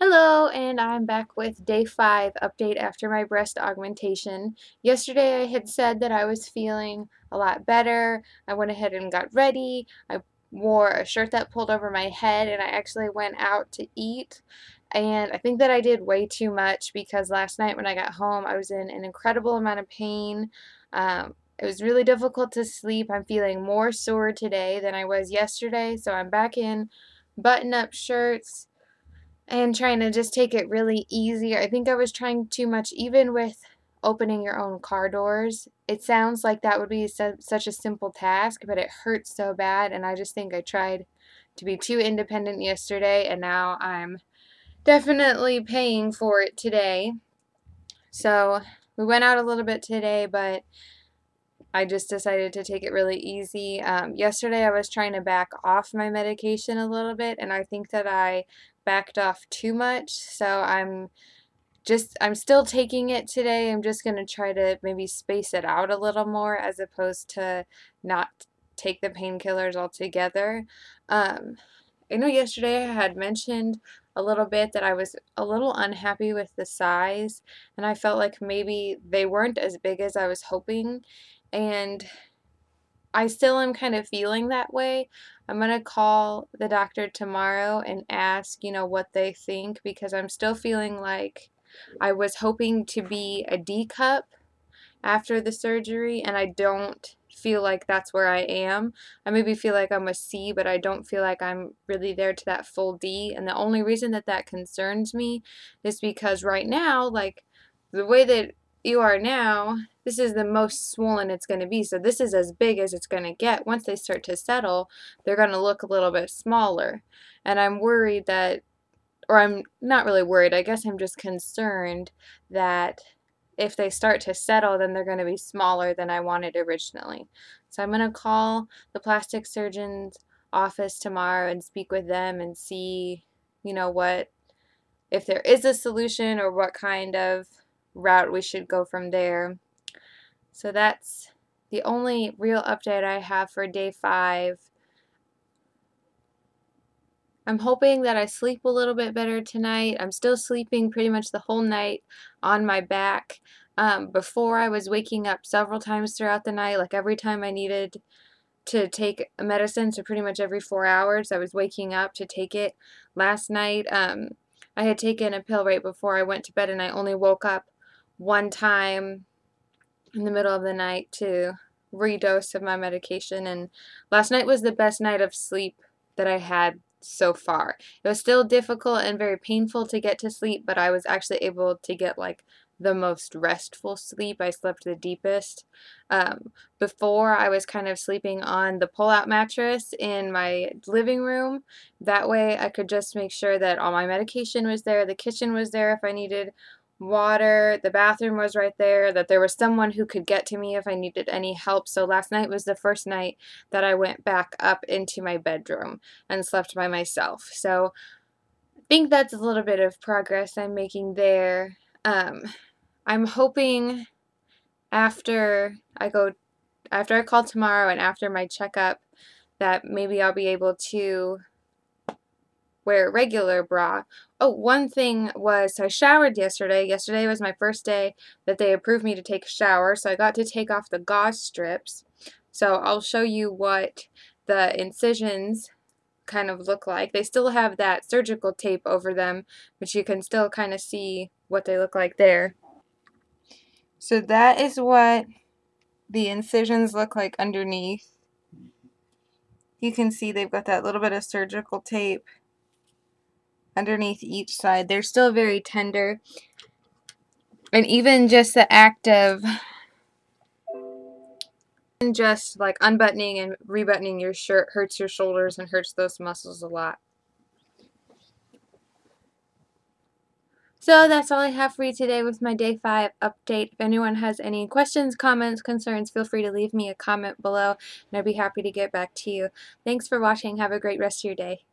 Hello, and I'm back with day five update after my breast augmentation. Yesterday I had said that I was feeling a lot better. I went ahead and got ready. I wore a shirt that pulled over my head and I actually went out to eat. And I think that I did way too much because last night when I got home I was in an incredible amount of pain. Um, it was really difficult to sleep. I'm feeling more sore today than I was yesterday, so I'm back in button-up shirts and trying to just take it really easy. I think I was trying too much, even with opening your own car doors. It sounds like that would be su such a simple task, but it hurts so bad, and I just think I tried to be too independent yesterday, and now I'm definitely paying for it today. So we went out a little bit today, but I just decided to take it really easy. Um, yesterday I was trying to back off my medication a little bit, and I think that I backed off too much. So I'm just, I'm still taking it today. I'm just going to try to maybe space it out a little more as opposed to not take the painkillers altogether. Um, I know yesterday I had mentioned a little bit that I was a little unhappy with the size and I felt like maybe they weren't as big as I was hoping and I still am kind of feeling that way. I'm going to call the doctor tomorrow and ask, you know, what they think because I'm still feeling like I was hoping to be a D cup after the surgery and I don't feel like that's where I am. I maybe feel like I'm a C, but I don't feel like I'm really there to that full D. And the only reason that that concerns me is because right now, like the way that you are now, this is the most swollen it's going to be. So this is as big as it's going to get. Once they start to settle, they're going to look a little bit smaller. And I'm worried that, or I'm not really worried, I guess I'm just concerned that if they start to settle, then they're going to be smaller than I wanted originally. So I'm going to call the plastic surgeon's office tomorrow and speak with them and see, you know, what, if there is a solution or what kind of route we should go from there. So that's the only real update I have for day five. I'm hoping that I sleep a little bit better tonight. I'm still sleeping pretty much the whole night on my back. Um, before I was waking up several times throughout the night, like every time I needed to take a medicine, so pretty much every four hours I was waking up to take it. Last night, um, I had taken a pill right before I went to bed and I only woke up one time in the middle of the night to redose of my medication and last night was the best night of sleep that I had so far. It was still difficult and very painful to get to sleep, but I was actually able to get like the most restful sleep. I slept the deepest. Um, before, I was kind of sleeping on the pull-out mattress in my living room. That way, I could just make sure that all my medication was there, the kitchen was there if I needed water, the bathroom was right there, that there was someone who could get to me if I needed any help. So last night was the first night that I went back up into my bedroom and slept by myself. So I think that's a little bit of progress I'm making there. Um, I'm hoping after I go, after I call tomorrow and after my checkup, that maybe I'll be able to wear a regular bra. Oh, one thing was I showered yesterday. Yesterday was my first day that they approved me to take a shower, so I got to take off the gauze strips. So I'll show you what the incisions kind of look like. They still have that surgical tape over them, but you can still kind of see what they look like there. So that is what the incisions look like underneath. You can see they've got that little bit of surgical tape underneath each side. They're still very tender. And even just the act of just like unbuttoning and rebuttoning your shirt hurts your shoulders and hurts those muscles a lot. So that's all I have for you today with my day 5 update. If anyone has any questions, comments, concerns, feel free to leave me a comment below and I'd be happy to get back to you. Thanks for watching. Have a great rest of your day.